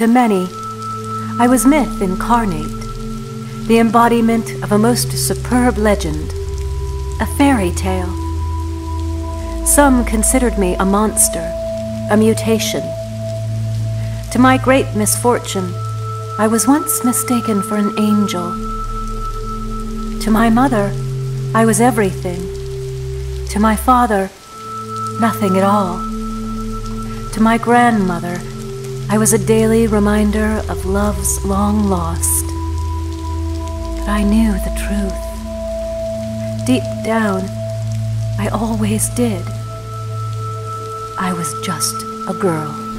To many, I was myth incarnate, the embodiment of a most superb legend, a fairy tale. Some considered me a monster, a mutation. To my great misfortune, I was once mistaken for an angel. To my mother, I was everything. To my father, nothing at all. To my grandmother, I was a daily reminder of love's long lost. But I knew the truth. Deep down, I always did. I was just a girl.